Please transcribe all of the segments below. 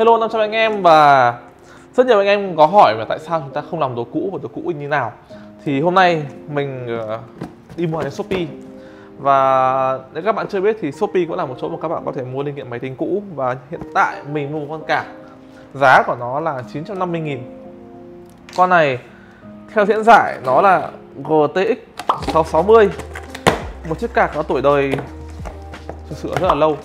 Hello 500 anh em và rất nhiều anh em có hỏi là tại sao chúng ta không làm đồ cũ và đồ cũ như nào. Thì hôm nay mình ờ, đi mua hàng Shopee. Và nếu các bạn chưa biết thì Shopee cũng là một chỗ mà các bạn có thể mua linh kiện máy tính cũ và hiện tại mình mua một con cả. Giá của nó là 950 nghìn. Con này, theo diễn giải, nó là GTX 660 một chiếc cạc có tuổi đời thực sự rất là lâu.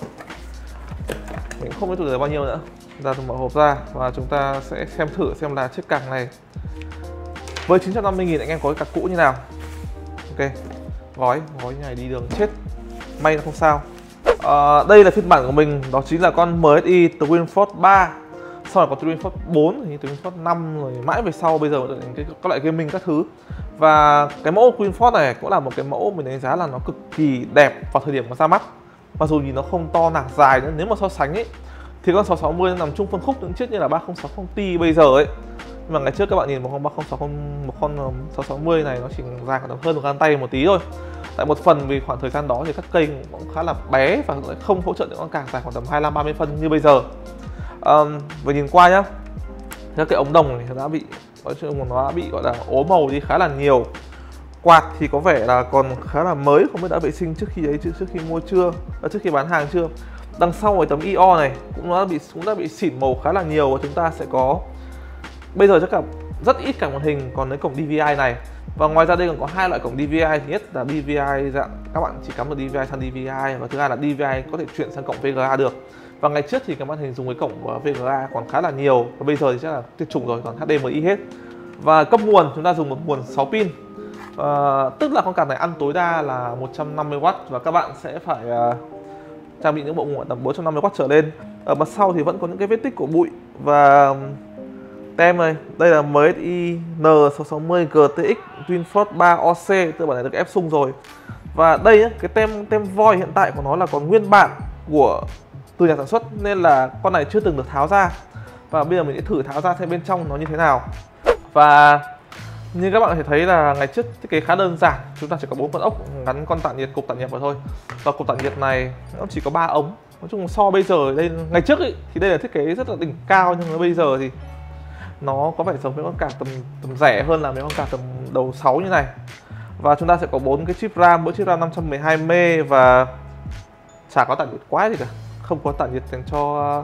Mình không biết tuổi đời bao nhiêu nữa ra từ mở hộp ra và chúng ta sẽ xem thử xem là chiếc card này với 950 nghìn anh em có cái card cũ như nào. Ok gói gói như này đi đường chết. May là không sao. À, đây là phiên bản của mình đó chính là con MSI Twin 3 sau này có Twin 4 thì Twin 5 rồi mãi về sau bây giờ cái các loại gaming các thứ. Và cái mẫu Queen này cũng là một cái mẫu mình đánh giá là nó cực kỳ đẹp vào thời điểm nó ra mắt. Mặc dù nhìn nó không to nạc dài nữa nếu mà so sánh ấy thì con 660 nó nằm chung phân khúc những chiếc như là 3060 Ti bây giờ ấy. Nhưng mà ngày trước các bạn nhìn một con 3060 một con um, 660 này nó chỉ dài khoảng hơn một găng tay một tí thôi. Tại một phần vì khoảng thời gian đó thì các kênh cũng khá là bé và không hỗ trợ những con càng dài khoảng tầm 25 30 phân như bây giờ. Um, vừa nhìn qua nhá các cái ống đồng này đã bị nói chung nó đã bị gọi là ố màu đi khá là nhiều. Quạt thì có vẻ là còn khá là mới không biết đã vệ sinh trước khi ấy trước khi mua chưa à, trước khi bán hàng chưa đằng sau cái tấm IO này cũng đã bị cũng đã bị xỉn màu khá là nhiều và chúng ta sẽ có bây giờ chắc cả rất ít cả màn hình còn lấy cổng DVI này. Và ngoài ra đây còn có hai loại cổng DVI thứ nhất là DVI dạng các bạn chỉ cắm được DVI sang DVI và thứ hai là DVI có thể chuyển sang cổng VGA được. Và ngày trước thì các màn hình dùng cái cổng VGA còn khá là nhiều và bây giờ thì chắc là tuyệt chủng rồi còn HDMI hết. Và cấp nguồn chúng ta dùng một nguồn 6 pin. À, tức là con card này ăn tối đa là 150W và các bạn sẽ phải uh, trang bị những bộ nguồn tầm 450W trở lên. Ở mặt sau thì vẫn có những cái vết tích của bụi và tem này. Đây là MSI N660 GTX Twinforce 3 OC tức bản này được ép sung rồi. Và đây ấy, cái tem tem voi hiện tại của nó là còn nguyên bản của từ nhà sản xuất nên là con này chưa từng được tháo ra. Và bây giờ mình sẽ thử tháo ra xem bên trong nó như thế nào. Và như các bạn có thể thấy là ngày trước thiết kế khá đơn giản. Chúng ta chỉ có bốn con ốc gắn con tản nhiệt cục tản nhiệt vào thôi. Và cục tản nhiệt này nó chỉ có ba ống. Nói chung so bây giờ đây ngày trước ý, thì đây là thiết kế rất là đỉnh cao nhưng mà bây giờ thì nó có vẻ giống với con card tầm tầm rẻ hơn là mấy con card tầm đầu 6 như này. Và chúng ta sẽ có bốn cái chip RAM mỗi chip RAM 512 m và chả có tản nhiệt quá gì cả. Không có tản nhiệt dành cho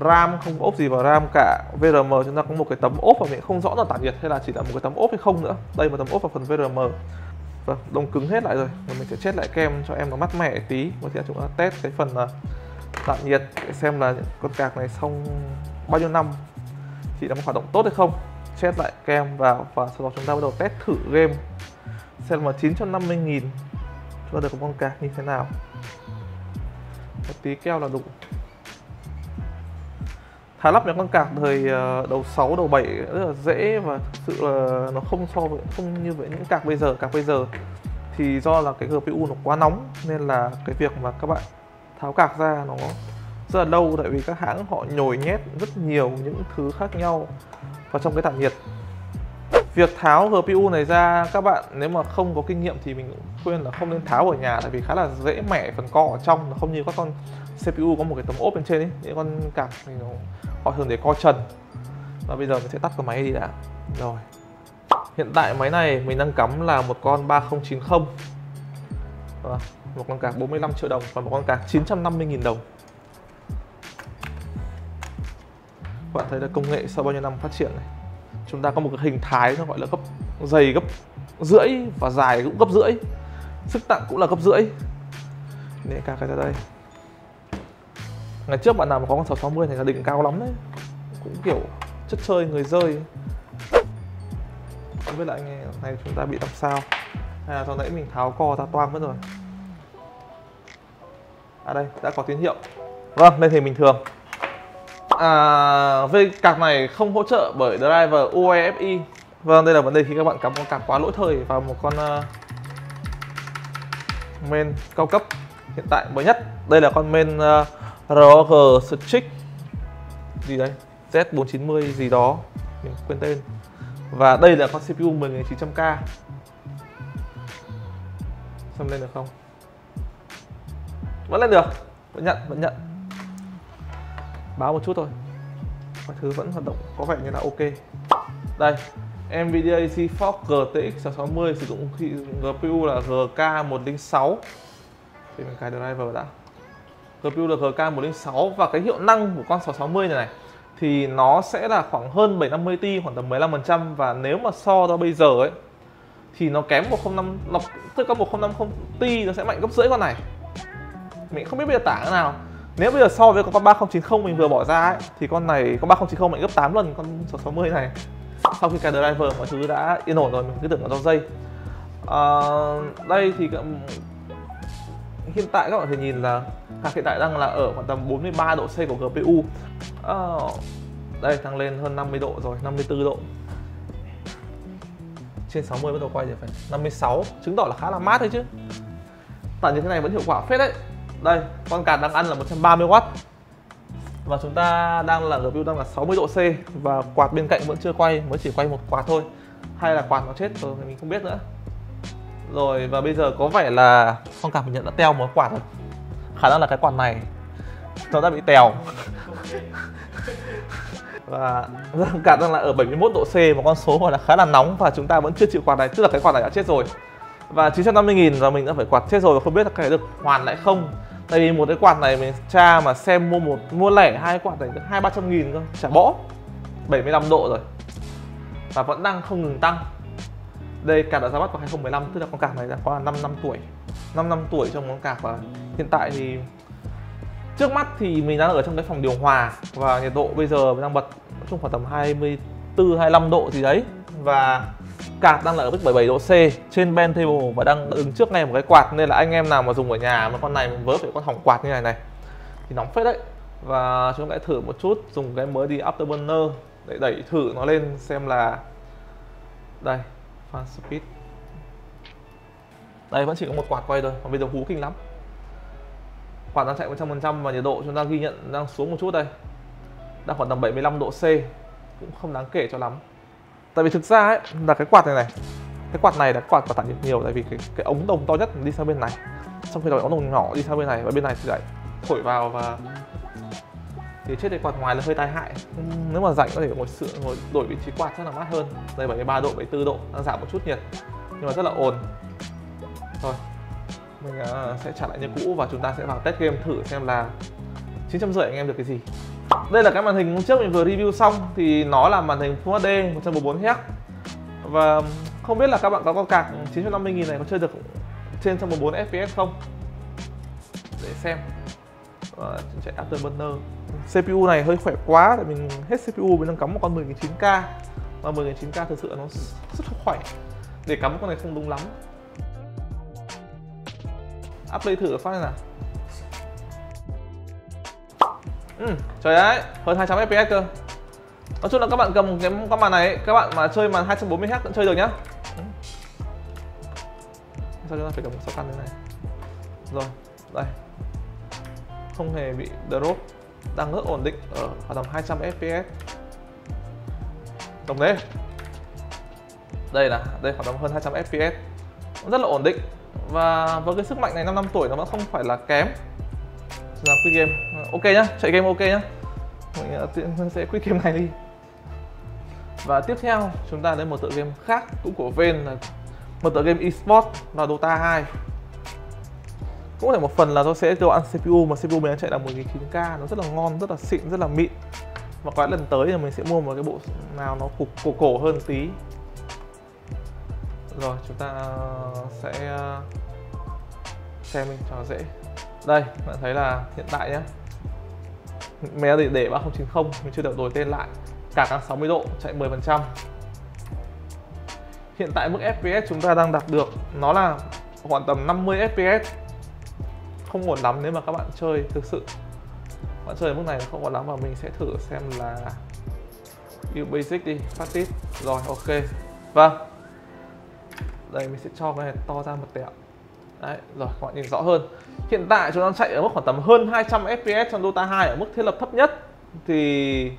RAM không ốp gì vào RAM cả. VRM chúng ta có một cái tấm ốp và mình không rõ là tản nhiệt hay là chỉ là một cái tấm ốp hay không nữa. Đây một tấm ốp vào phần VRM vâng đông cứng hết lại rồi. Và mình sẽ chết lại kem cho em nó mát mẻ tí. Và thì chúng ta test cái phần à, tản nhiệt để xem là con cạc này xong bao nhiêu năm. Thì nó hoạt động tốt hay không? Chết lại kem vào và sau đó chúng ta bắt đầu test thử game. Xem là 950 nghìn. Chúng ta được một con cạc như thế nào. Một tí keo là đủ thả lắp những con cạc thời đầu 6, đầu 7 rất là dễ và thực sự là nó không so với không như với những cạc bây giờ. Cạc bây giờ thì do là cái GPU nó quá nóng nên là cái việc mà các bạn tháo cạc ra nó rất là lâu tại vì các hãng họ nhồi nhét rất nhiều những thứ khác nhau vào trong cái tản nhiệt. Việc tháo GPU này ra các bạn nếu mà không có kinh nghiệm thì mình cũng khuyên là không nên tháo ở nhà tại vì khá là dễ mẻ phần co ở trong nó không như các con CPU có một cái tấm ốp bên trên ấy. Những con cạc thì nó họ thường để co trần và bây giờ mình sẽ tắt cái máy đi đã. Rồi. Hiện tại máy này mình đang cắm là một con 3090 và vâng, một con cạc 45 triệu đồng và một con cạc 950.000 đồng. Các bạn thấy là công nghệ sau bao nhiêu năm phát triển này? Chúng ta có một cái hình thái nó gọi là gấp dày, gấp rưỡi và dài cũng gấp rưỡi. Sức nặng cũng là gấp rưỡi. Để cả cái ra đây ngày trước bạn nào mà có con 660 thì là đỉnh cao lắm đấy. Cũng kiểu chất chơi người rơi. Không biết là anh này chúng ta bị làm sao. Hay là do nãy mình tháo co ra toang mất rồi. À đây đã có tín hiệu. Vâng đây thì bình thường. À, về card này không hỗ trợ bởi driver UEFI vâng đây là vấn đề khi các bạn cắm con card quá lỗi thời vào một con uh, main cao cấp hiện tại mới nhất. Đây là con main uh, ROG Strix gì đây Z490 gì đó. Mình quên tên. Và đây là con CPU 10900K xem lên được không? Vẫn lên được. Vẫn nhận vẫn nhận. Báo một chút thôi. Mọi thứ vẫn hoạt động có vẻ như là ok. Đây, Nvidia GeForce GTX 660 sử dụng khi GPU là GK106 thì mình cài driver đã. GPU là GK106 và cái hiệu năng của con 660 này này thì nó sẽ là khoảng hơn 750 Ti khoảng tầm 15% và nếu mà so ra bây giờ ấy thì nó kém 105 nó tức là 1050 Ti nó sẽ mạnh gấp rưỡi con này. Mình không biết bây giờ tả cái nào. Nếu bây giờ so với con 3090 mình vừa bỏ ra ấy, thì con này con 3090 mạnh gấp 8 lần con 660 này. Sau khi cài driver mọi thứ đã yên ổn rồi mình cứ tưởng là do dây. À, đây thì hiện tại các bạn có thể nhìn là hạt hiện tại đang là ở khoảng tầm 43 độ C của GPU à, ờ, đây tăng lên hơn 50 độ rồi 54 độ. Trên 60 bắt đầu quay thì phải 56 chứng tỏ là khá là mát thôi chứ. Tản như thế này vẫn hiệu quả phết đấy. Đây con card đang ăn là 130W và chúng ta đang là GPU đang là 60 độ C và quạt bên cạnh vẫn chưa quay mới chỉ quay một quạt thôi. Hay là quạt nó chết ờ, rồi mình không biết nữa rồi, và bây giờ có vẻ là con cảm nhận đã teo một quạt rồi khả năng là cái quạt này nó đã bị tèo và cả đang là ở 71 độ C, một con số gọi là khá là nóng và chúng ta vẫn chưa chịu quạt này, tức là cái quạt này đã chết rồi. Và 950 nghìn là mình đã phải quạt chết rồi và không biết là cái được hoàn lại không. Tại vì một cái quạt này mình tra mà xem mua một, mua lẻ hai quạt này được hai ba trăm nghìn cơ, chả bỏ. 75 độ rồi. Và vẫn đang không ngừng tăng đây cả đã ra mắt vào 2015 tức là con cạc này đã qua 5 năm tuổi. 5 năm tuổi trong con cạc và hiện tại thì trước mắt thì mình đang ở trong cái phòng điều hòa và nhiệt độ bây giờ đang bật nói chung khoảng tầm 24 25 độ gì đấy. Và card đang là ở mức 77 độ C, trên Ben Table và đang đứng trước ngay một cái quạt. Nên là anh em nào mà dùng ở nhà mà con này mình vớ phải con hỏng quạt như này này, thì nóng phết đấy. Và chúng ta thử một chút, dùng cái mới đi Afterburner để đẩy thử nó lên xem là đây fast speed. Đây, vẫn chỉ có một quạt quay thôi, còn bây giờ hú kinh lắm. Quạt đang chạy 100% và nhiệt độ chúng ta ghi nhận đang xuống một chút đây. Đang khoảng tầm 75 độ C, cũng không đáng kể cho lắm. Tại vì thực ra ấy, là cái quạt này này, cái quạt này là quạt quạt tản nhiệt nhiều, tại vì cái cái ống đồng to nhất đi sang bên này. Trong khi đó ống đồng nhỏ đi sang bên này và bên này thì lại thổi vào và thì chết cái quạt ngoài là hơi tai hại. Nếu mà rảnh có thể ngồi sửa ngồi đổi vị trí quạt rất là mát hơn. Đây 73 độ 74 độ đang giảm một chút nhiệt. Nhưng mà rất là ồn. Thôi mình uh, sẽ trả lại như cũ và chúng ta sẽ vào test game thử xem là 950 anh em được cái gì. Đây là cái màn hình hôm trước mình vừa review xong thì nó là màn hình Full HD 144Hz và không biết là các bạn có con cạc 950 nghìn này có chơi được trên 144 FPS không? Để xem. Và chạy Afterburner. CPU này hơi khỏe quá tại mình hết CPU mình đang cắm một con 10900K và 10900K thực sự nó rất là khỏe. Để cắm con này không đúng lắm. Up play thử phát này nào. Ừ, trời đấy hơn 200 fps cơ. Nói chung là các bạn cầm cái con màn này các bạn mà chơi màn 240 hz vẫn chơi được nhá. Ừ. sao chúng ta phải cầm sáu căn thế này? Rồi đây. Không hề bị drop đang rất ổn định ở khoảng tầm 200 fps đồng đấy. Đây là, đây khoảng tầm hơn 200 fps rất là ổn định. Và với cái sức mạnh này 5 năm tuổi nó vẫn không phải là kém. Làm quick game. Ok nhá, chạy game ok nhá. Mình à, sẽ quick game này đi. Và tiếp theo, chúng ta đến một tựa game khác, cũng của Ven là một tựa game esports, là Dota 2 cũng có thể một phần là do sẽ do ăn CPU mà CPU mình đang chạy là 10900K nó rất là ngon rất là xịn rất là mịn. Và có lần tới thì mình sẽ mua một cái bộ nào nó cổ cổ, cổ hơn tí. Rồi chúng ta ờ, sẽ ờ, xem cho dễ. Đây bạn thấy là hiện tại nhé mình để để 3090 mình chưa được đổi tên lại. Cả các 60 độ chạy 10 phần trăm. Hiện tại mức FPS chúng ta đang đạt được nó là khoảng tầm 50 FPS không ổn lắm nếu mà các bạn chơi thực sự. Bạn chơi ở mức này không ổn lắm và mình sẽ thử xem là U basic đi phát tít rồi ok. Vâng. Đây mình sẽ cho cái này to ra một tẹo. Đấy, rồi các bạn nhìn rõ hơn. Hiện tại chúng ta chạy ở mức khoảng tầm hơn 200 FPS trong Dota 2 ở mức thiết lập thấp nhất. Thì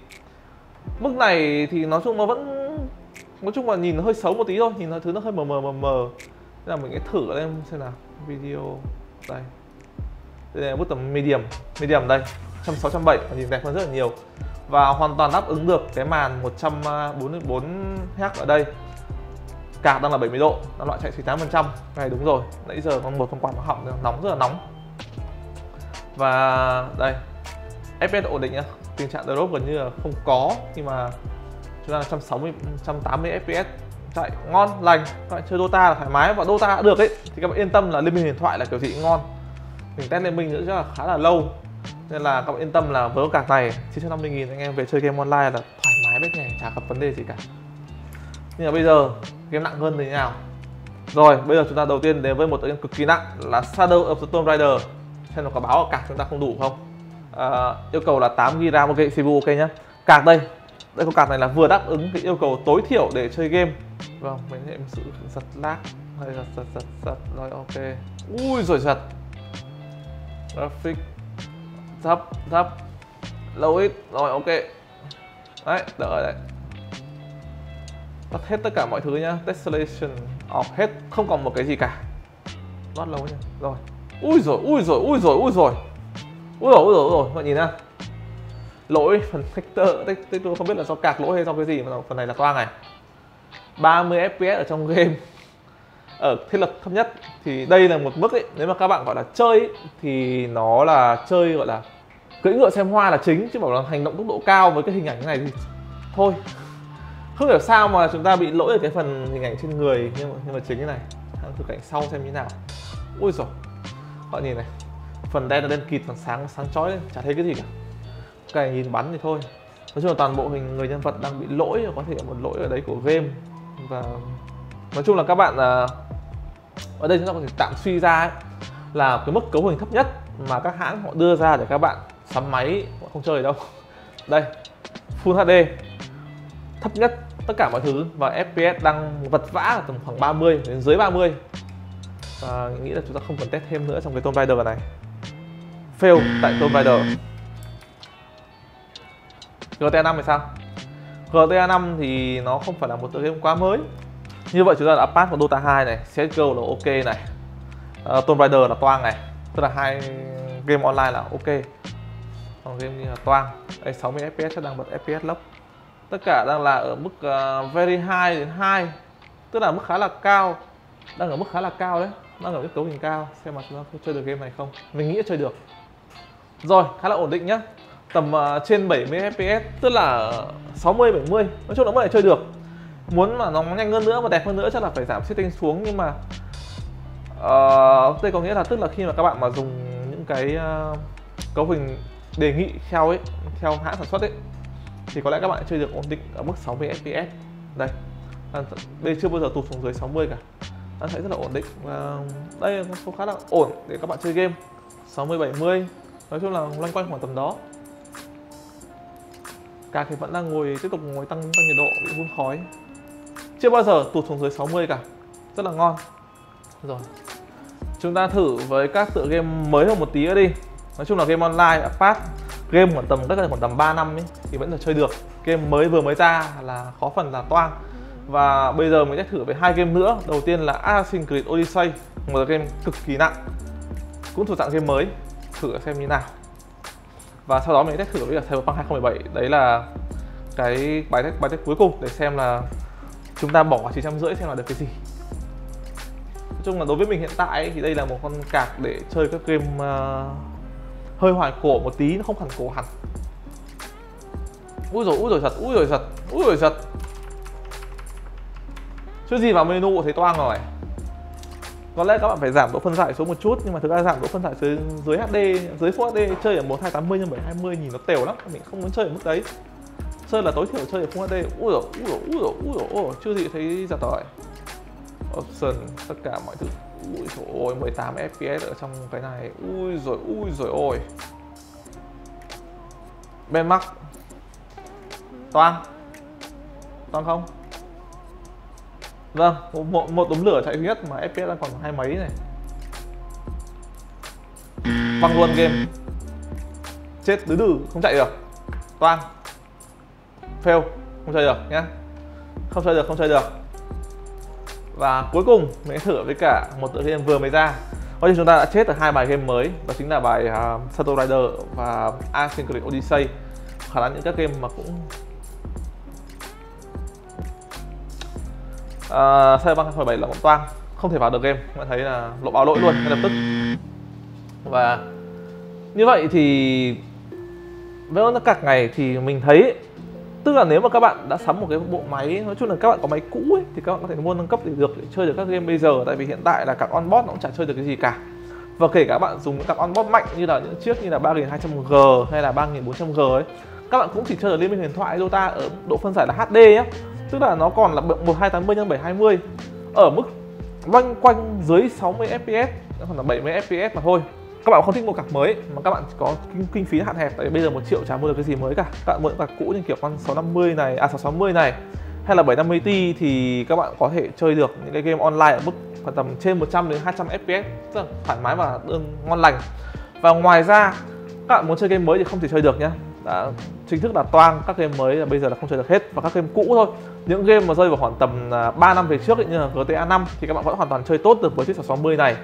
mức này thì nói chung nó vẫn nói chung là nhìn nó hơi xấu một tí thôi nhìn nó thứ nó hơi mờ mờ mờ mờ. Thế là mình sẽ thử lên xem nào. Video đây đây là bút tầm medium medium đây, trăm sáu, trăm bảy, nhìn đẹp hơn rất là nhiều. Và hoàn toàn đáp ứng được cái màn 144 à, Hz ở đây. Cạc đang là 70 độ, nó loại chạy 98% này, đúng rồi, nãy giờ con một con quạt nó hỏng nóng, rất là nóng. Và đây FPS ổn định nhá. Tình trạng drop gần như là không có, nhưng mà chúng ta là 160 180 fps chạy ngon, lành, các bạn chơi Dota là thoải mái và Dota đã được ấy. Thì các bạn yên tâm là liên minh huyền thoại là kiểu gì cũng ngon mình test lên mình nữa chắc là khá là lâu. Nên là các bạn yên tâm là với cạc này 950 nghìn anh em về chơi game online là thoải mái bét nhảy chả gặp vấn đề gì cả. Nhưng mà bây giờ game nặng hơn thì thế nào? Rồi bây giờ chúng ta đầu tiên đến với một tựa game cực kỳ nặng là Shadow of the Tomb Raider. Xem nó có báo ở cạc chúng ta không đủ không? À, yêu cầu là 8 GB RAM ok CPU ok nhá. Cạc đây đây con cạc này là vừa đáp ứng cái yêu cầu tối thiểu để chơi game. Vâng mình sẽ sự giật lag. Hay giật giật giật giật rồi ok. Ui rồi giật graphic thấp thấp. Lâu ít. Rồi, ok. Đấy đỡ rồi đấy. Tắt hết tất cả mọi thứ nhá. Tessellation off hết. Không còn một cái gì cả. Lót lâu nhá. Rồi. Ui rồi ui rồi ui rồi ui rồi ui rồi ui rồi ui rồi mọi nhìn nha lỗi, phần vector tôi không biết là do cạc lỗi hay do cái gì mà phần này là toang này. 30 fps ở trong game ở thiết lập thấp nhất. Thì đây là một mức ấy. Nếu mà các bạn gọi là chơi ấy, thì nó là chơi gọi là cưỡi ngựa xem hoa là chính chứ bảo là hành động tốc độ cao với cái hình ảnh như này thì thôi. Không hiểu sao mà chúng ta bị lỗi ở cái phần hình ảnh trên người nhưng mà, nhưng mà chính cái này. Thử cảnh sau xem như nào. Ui rồi họ nhìn này. Phần đen là đen kịt phần sáng sáng chói lên. Chả thấy cái gì cả. Cái nhìn bắn thì thôi. Nói chung là toàn bộ hình người nhân vật đang bị lỗi có thể là một lỗi ở đấy của game. Và nói chung là các bạn uh, ở đây chúng ta có thể tạm suy ra ấy, là cái mức cấu hình thấp nhất mà các hãng họ đưa ra để các bạn sắm máy không chơi đâu. Đây Full HD thấp nhất tất cả mọi thứ và FPS đang vật vã ở tầm khoảng 30 đến dưới 30 và nghĩ là chúng ta không cần test thêm nữa trong cái Tomb Raider này. Fail tại Tomb Raider. GTA 5 thì sao? GTA 5 thì nó không phải là một tựa game quá mới như vậy chúng ta đã pass vào Dota 2 này CSGO là ok này. Uh, Tomb Raider là toang này tức là hai game online là ok. Còn game như là toang đây 60 fps chắc đang bật fps lốc. Tất cả đang là ở mức uh, very high đến 2 tức là mức khá là cao. Đang ở mức khá là cao đấy đang ở mức cấu hình cao. Xem mà chúng ta có chơi được game này không? Mình nghĩ chơi được. Rồi khá là ổn định nhá. Tầm uh, trên 70 fps tức là 60 70 nói chung là mới lại chơi được muốn mà nó nhanh hơn nữa và đẹp hơn nữa chắc là phải giảm setting xuống nhưng mà uh, đây có nghĩa là tức là khi mà các bạn mà dùng những cái uh, cấu hình đề nghị theo ấy theo hãng sản xuất ấy thì có lẽ các bạn chơi được ổn định ở mức 60 fps đây đây chưa bao giờ tụt xuống dưới 60 cả. Nó thấy rất là ổn định. Và đây là con số khá là ổn để các bạn chơi game. 60 70 nói chung là loanh quanh khoảng tầm đó. Cả thì vẫn đang ngồi tiếp tục ngồi tăng tăng nhiệt độ bị hun khói chưa bao giờ tụt xuống dưới 60 cả. Rất là ngon. Rồi. Chúng ta thử với các tựa game mới hơn một tí nữa đi. Nói chung là game online đã phát game khoảng tầm tất cả khoảng tầm 3 năm ấy, thì vẫn là chơi được. Game mới vừa mới ra là khó phần là toang. Và bây giờ mình sẽ thử với hai game nữa. Đầu tiên là Assassin's Creed Odyssey một game cực kỳ nặng. Cũng thuộc dạng game mới. Thử xem như nào. Và sau đó mình sẽ thử với cả Cyberpunk 2017 đấy là cái bài test bài test cuối cùng để xem là chúng ta bỏ chín trăm rưỡi xem là được cái gì. Nói chung là đối với mình hiện tại thì đây là một con cạc để chơi các game uh, hơi hoài cổ một tí nó không hẳn cổ hẳn. Ui rồi ui rồi giật ui rồi giật ui rồi giật chưa gì vào menu thấy toang rồi. Có lẽ các bạn phải giảm độ phân giải xuống một chút nhưng mà thực ra giảm độ phân giải dưới dưới HD dưới Full HD chơi ở 1280 x 720 nhìn nó tèo lắm mình không muốn chơi ở mức đấy sơn là tối thiểu chơi ở Full HD ui dồi, ui dồi, ui dồi, ui rồi chưa gì thấy giả tỏi. Option tất cả mọi thứ. Ui dồi ơi 18 fps ở trong cái này. Ui rồi ui rồi ôi. Bên mắc toang toang không? Vâng một, một đống lửa chạy nhất mà fps đang còn hai mấy này. Văng luôn game. Chết tứ đừ không chạy được. Toang fail. Không chơi được nhá. Không chơi được không chơi được. Và cuối cùng mình thử với cả một tựa game vừa mới ra. Có như chúng ta đã chết ở hai bài game mới Đó chính là bài uh, Shadow Rider và Asynchronous Odyssey. Khả năng những các game mà cũng à, Cyberpunk 2077 là một toang không thể vào được game. Bạn thấy là lộ báo lỗi luôn ngay lập tức. Và như vậy thì với nó các ngày thì mình thấy tức là nếu mà các bạn đã sắm một cái bộ máy nói chung là các bạn có máy cũ ấy, thì các bạn có thể mua nâng cấp để được để chơi được các game bây giờ. Tại vì hiện tại là card onboard nó cũng chả chơi được cái gì cả. Và kể cả bạn dùng những card onboard mạnh như là những chiếc như là 3200G hay là 3400G ấy các bạn cũng chỉ chơi được liên minh huyền thoại Dota ở độ phân giải là HD nhé tức là nó còn là 1280 x 720 ở mức loanh quanh dưới 60 fps còn là 70 fps mà thôi các bạn không thích mua card mới mà các bạn có kinh, kinh phí hạn hẹp tại bây giờ một triệu chả mua được cái gì mới cả. Các bạn mua những card cũ như kiểu con 650 này à 660 này hay là 750 Ti thì các bạn có thể chơi được những cái game online ở mức khoảng tầm trên 100 đến 200 fps rất là thoải mái và đương ngon lành. Và ngoài ra các bạn muốn chơi game mới thì không thể chơi được nhá. Đã chính thức là toang các game mới là bây giờ là không chơi được hết. Và các game cũ thôi. Những game mà rơi vào khoảng tầm à, 3 năm về trước ấy, như là GTA 5 thì các bạn vẫn hoàn toàn chơi tốt được với chiếc 660 này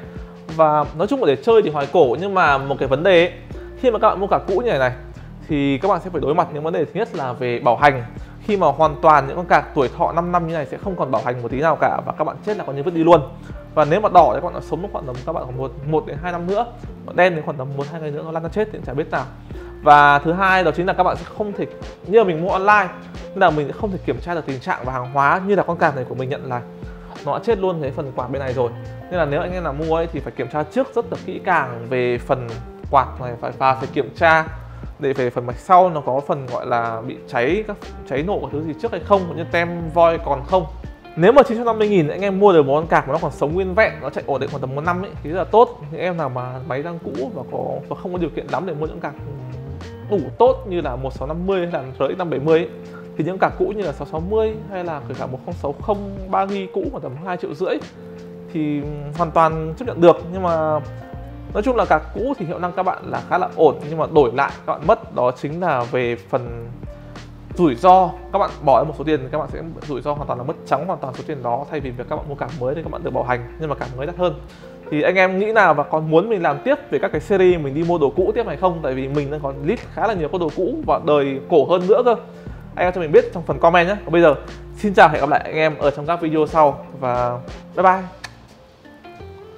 và nói chung là để chơi thì hoài cổ nhưng mà một cái vấn đề ấy, khi mà các bạn mua cả cũ như này này thì các bạn sẽ phải đối mặt những vấn đề thứ nhất là về bảo hành. Khi mà hoàn toàn những con cạc tuổi thọ 5 năm như này sẽ không còn bảo hành một tí nào cả và các bạn chết là còn như vứt đi luôn. Và nếu mà đỏ thì các bạn sống khoảng tầm các bạn còn một một đến hai năm nữa còn đen thì khoảng tầm một hai ngày nữa nó lăn ra chết thì chả biết nào. Và thứ hai đó chính là các bạn sẽ không thể như là mình mua online nên là mình sẽ không thể kiểm tra được tình trạng và hàng hóa như là con cạc này của mình nhận là nó đã chết luôn cái phần quạt bên này rồi nên là nếu anh em nào mua ấy thì phải kiểm tra trước rất là kỹ càng về phần quạt này phải và phải kiểm tra để về phần mạch sau nó có phần gọi là bị cháy các cháy nổ các thứ gì trước hay không cũng như tem voi còn không. Nếu mà 950 nghìn anh em mua được một con cạc mà nó còn sống nguyên vẹn nó chạy ổn định khoảng tầm một năm ấy thì rất là tốt. Những em nào mà máy đang cũ và có và không có điều kiện lắm để mua những cạc đủ tốt như là 1650 hay là RX 570 ấy, thì những cạc cũ như là 660 hay là kể cả 1060 3 ghi cũ khoảng tầm 2 triệu rưỡi thì hoàn toàn chấp nhận được. Nhưng mà nói chung là cả cũ thì hiệu năng các bạn là khá là ổn, nhưng mà đổi lại các bạn mất đó chính là về phần rủi ro. Các bạn bỏ một số tiền, các bạn sẽ rủi ro hoàn toàn là mất trắng hoàn toàn số tiền đó thay vì việc các bạn mua cảm mới thì các bạn được bảo hành, nhưng mà cảm mới đắt hơn. Thì anh em nghĩ nào và còn muốn mình làm tiếp về các cái series, mình đi mua đồ cũ tiếp hay không? Tại vì mình đang còn list khá là nhiều các đồ cũ và đời cổ hơn nữa cơ. Anh em cho mình biết trong phần comment nhé. Còn bây giờ, xin chào, hẹn gặp lại anh em ở trong các video sau và bye bye.